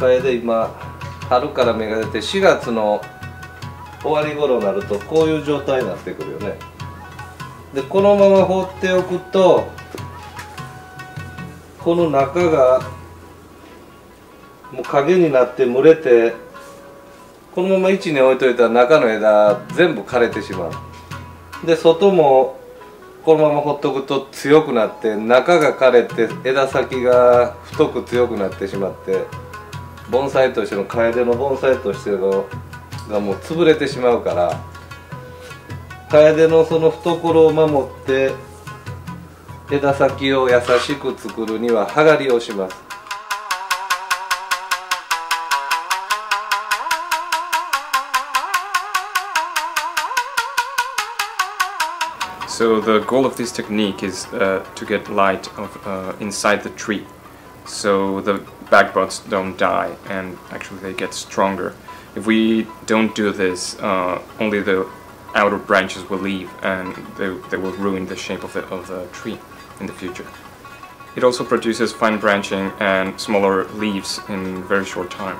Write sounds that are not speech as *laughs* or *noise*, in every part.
カエで今春から芽が出て4月の終わり頃になるとこういう状態になってくるよね。でこのまま放っておくとこの中がもう影になって蒸れてこのまま1年置いといたら中の枝全部枯れてしまう。で外もこのままほっとくと強くなって中が枯れて枝先が太く強くなってしまって盆栽としての楓の盆栽としてのがもう潰れてしまうから楓のその懐を守って枝先を優しく作るには葉刈りをします So the goal of this technique is uh, to get light of, uh, inside the tree, so the backbots don't die and actually they get stronger. If we don't do this, uh, only the outer branches will leave and they, they will ruin the shape of the, of the tree in the future. It also produces fine branching and smaller leaves in very short time.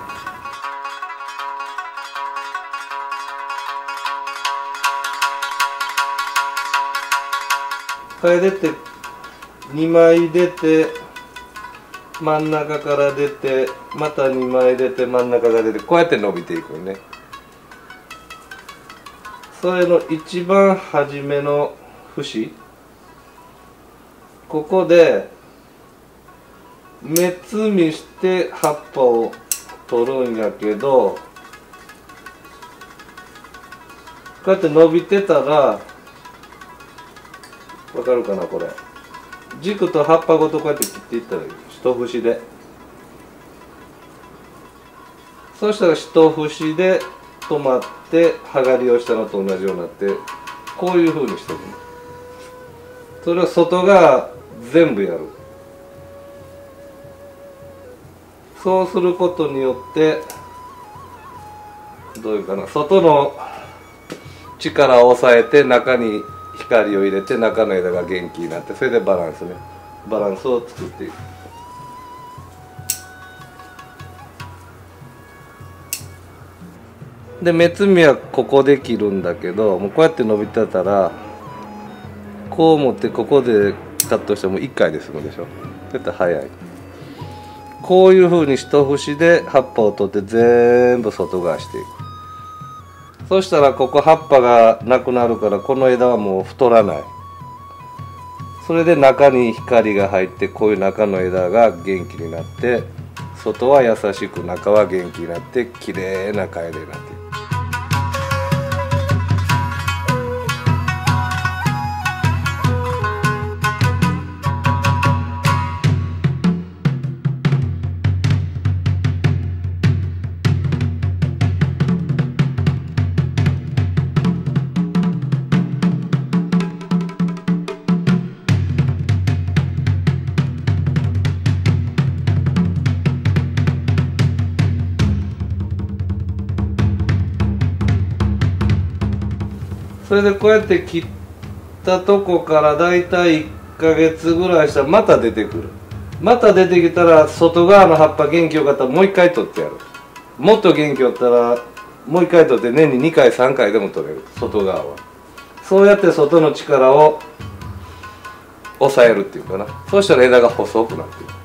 Kaydettik. two. 真ん中から出てまた2枚出て真ん中が出てこうやって伸びていくね。それの一番初めの節。ここで目摘みして葉っぱを取るんやけどこうやって伸びてたらわかるかなこれ。軸と葉っぱごとこうやって切っていったらいい。一節で。そうしたら一節で止まって剥がりをしたのと同じようになってこういうふうにしておくそれを外側全部やる。そうすることによってどういうかな外の力を抑えて中に光を入れて中の枝が元気になってそれでバランスね。バランスを作っていく。で目摘みはここで切るんだけどもうこうやって伸びてたらこう持ってここでカットしても1回で済むでしょ。そうやって早い。こういうふうに一節で葉っぱを取って全部外側していく。そしたらここ葉っぱがなくなるからこの枝はもう太らない。それで中に光が入ってこういう中の枝が元気になって外は優しく中は元気になって綺麗な楓になっていく。それでこうやって切ったとこからだいたい1ヶ月ぐらいしたらまた出てくる。また出てきたら外側の葉っぱ元気よかったらもう一回取ってやる。もっと元気よったらもう一回取って年に2回3回でも取れる。外側は。そうやって外の力を抑えるっていうかな。そうしたら枝が細くなっていく。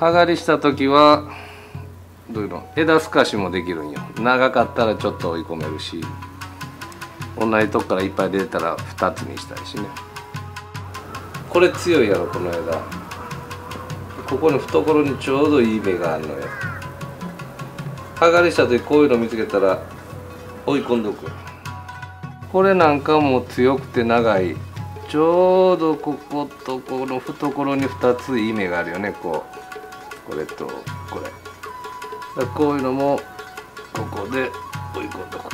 葉刈りした時はどういうの？枝透かしもできるんよ。長かったらちょっと追い込めるし同じとこからいっぱい出たら2つにしたいしね。これ強いやろこの枝。ここに懐にちょうどいい芽があるのよ。葉刈りした時こういうの見つけたら追い込んどく。これなんかも強くて長い。ちょうどこことこの懐に2ついい芽があるよねこう。これとこれ。こういうのもここで追い込んどく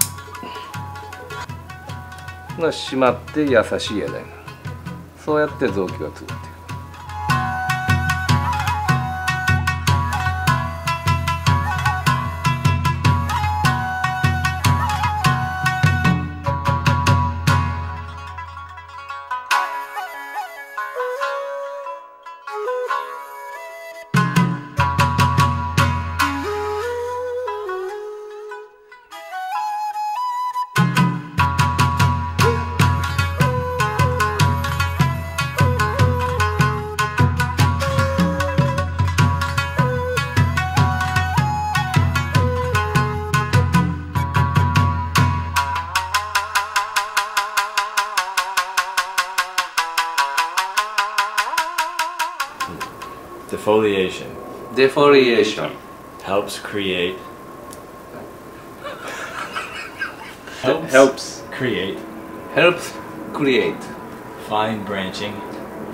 が締まって優しいやないそうやって臓器が作っていく。Defoliation defoliation helps create Helps. create helps create fine branching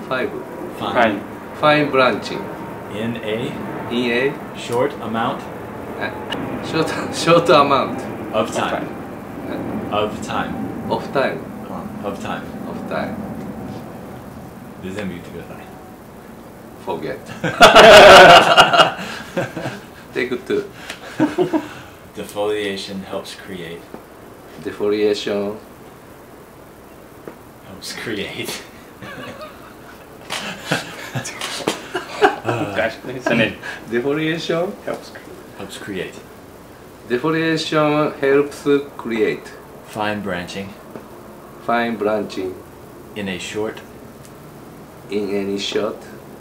five fine, fine branching in a in a short amount short short amount of time of time of time of time of time で全部言ってください Forget. *laughs* Take two Defoliation helps create. Defoliation. Helps create. Isn't it? defoliation. Helps. helps create. Defoliation helps create. Fine branching. Fine branching. In a short. In any short